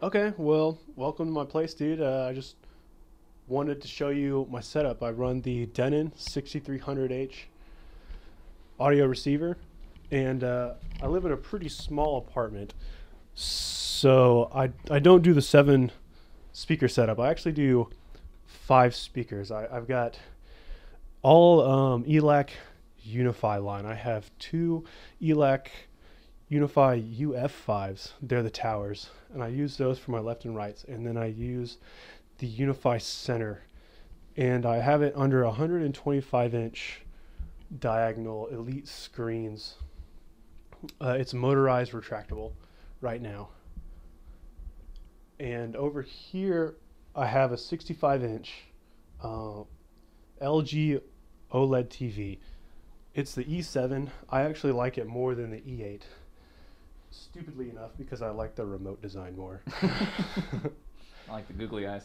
Okay, well, welcome to my place, dude. Uh, I just wanted to show you my setup. I run the Denon 6300H audio receiver, and uh, I live in a pretty small apartment. So I, I don't do the seven speaker setup. I actually do five speakers. I, I've got all um, ELAC Uni-Fi line. I have two ELAC Uni-Fi UF5s. They're the towers. And I use those for my left and rights. And then I use the Uni-Fi Center. And I have it under 125 inch diagonal elite screens. Uh, it's motorized retractable right now. And over here, I have a 65 inch uh, LG OLED TV. It's the E7. I actually like it more than the E8. Stupidly enough, because I like the remote design more. I like the googly eyes.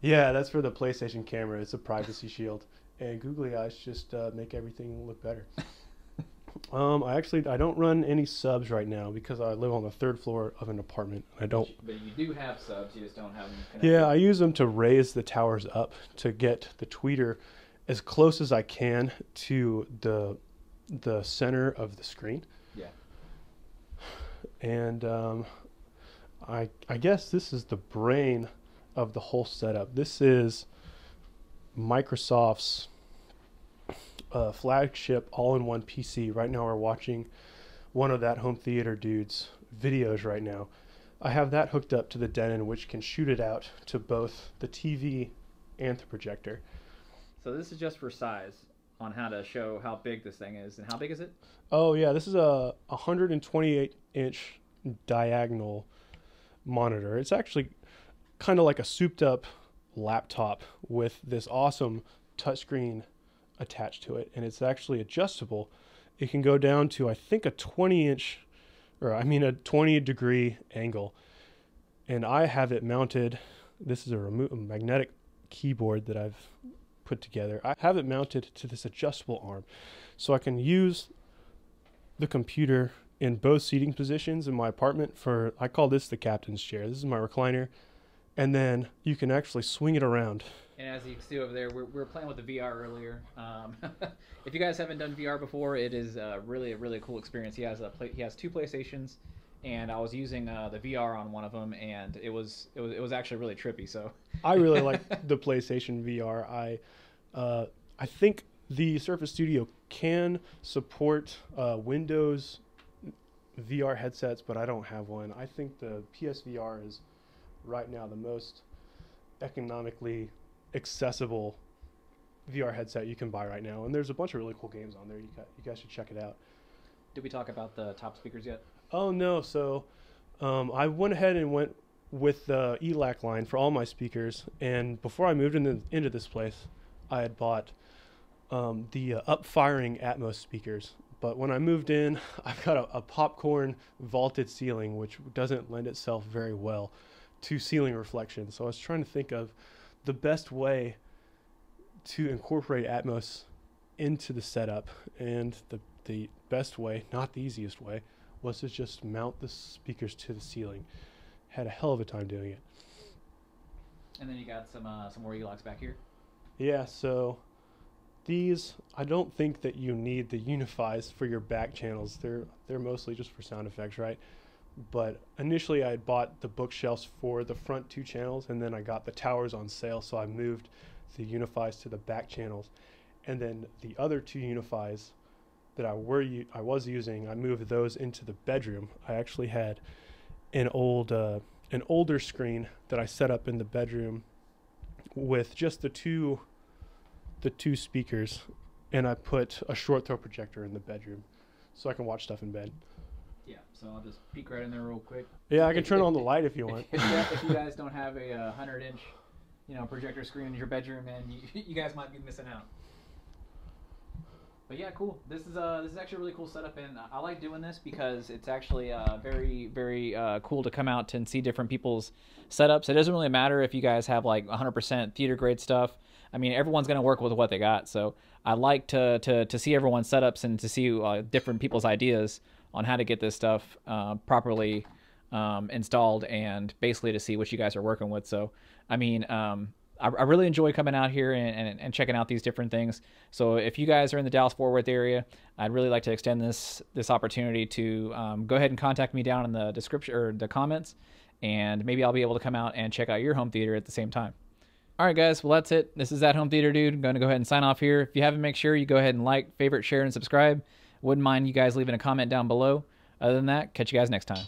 Yeah, that's for the PlayStation camera. It's a privacy shield, and googly eyes just uh, make everything look better. um, I actually I don't run any subs right now because I live on the third floor of an apartment. I don't. But you do have subs. You just don't have them. Connected. Yeah, I use them to raise the towers up to get the tweeter as close as I can to the the center of the screen. And um, I I guess this is the brain of the whole setup. This is Microsoft's uh, flagship all-in-one PC. Right now, we're watching one of that home theater dude's videos right now. I have that hooked up to the Denon, which can shoot it out to both the TV and the projector. So this is just for size on how to show how big this thing is. And how big is it? Oh yeah, this is a 128 inch diagonal monitor. It's actually kind of like a souped up laptop with this awesome touchscreen attached to it, and it's actually adjustable. It can go down to I think a 20 inch, or I mean a 20 degree angle, and I have it mounted. This is a, a magnetic keyboard that I've put together. I have it mounted to this adjustable arm, so I can use the computer in both seating positions in my apartment for I call this the captain's chair. This is my recliner. And then you can actually swing it around. And as you can see over there, we're, we are playing with the VR earlier. Um, if you guys haven't done VR before, it is uh, really a really cool experience. He has a play, he has two PlayStations, and I was using uh, the VR on one of them, and it was it was it was actually really trippy. So I really like the PlayStation VR. I uh, I think the Surface Studio can support uh, Windows VR headsets, but I don't have one. I think the PSVR is right now the most economically accessible VR headset you can buy right now, and there's a bunch of really cool games on there. You you guys should check it out. Did we talk about the top speakers yet? Oh no! So um, I went ahead and went with the ELAC line for all my speakers, and before I moved into into this place, I had bought um, the uh, up-firing Atmos speakers, but when I moved in, I've got a, a, popcorn vaulted ceiling, which doesn't lend itself very well to ceiling reflection. So I was trying to think of the best way to incorporate Atmos into the setup. And the, the best way, not the easiest way, was to just mount the speakers to the ceiling. Had a hell of a time doing it. And then you got some uh, some more ELACs back here. Yeah, so these, I don't think that you need the Uni-Fis for your back channels. They're they're mostly just for sound effects, right? But initially, I had bought the bookshelves for the front two channels, and then I got the towers on sale, so I moved the Uni-Fis to the back channels, and then the other two unifies that I were I was using, I moved those into the bedroom. I actually had an old uh, an older screen that I set up in the bedroom with just the two the two speakers and I put a short throw projector in the bedroom so I can watch stuff in bed. Yeah, so I'll just peek right in there real quick. Yeah, I can turn on the light if you want. if, if, you guys don't have a uh, hundred inch, you know, projector screen in your bedroom, and you, you guys might be missing out. But yeah, cool. This is uh this is actually a really cool setup, and I like doing this because it's actually uh, very very uh, cool to come out and see different people's setups. It doesn't really matter if you guys have like 100% theater grade stuff I mean, everyone's going to work with what they got. So I like to to to see everyone's setups and to see uh, different people's ideas on how to get this stuff uh, properly um, installed and basically to see what you guys are working with. So, I mean, um, I, I, really enjoy coming out here and, and, and, checking out these different things. So, if you guys are in the Dallas Fort Worth area, I'd really like to extend this this opportunity to um, go ahead and contact me down in the description or the comments, and maybe I'll be able to come out and check out your home theater at the same time. All right, guys. Well, that's it. This is that home theater dude. I'm going to go ahead and sign off here. If you haven't, make sure you go ahead and like, favorite, share, and subscribe. Wouldn't mind you guys leaving a comment down below. Other than that, catch you guys next time.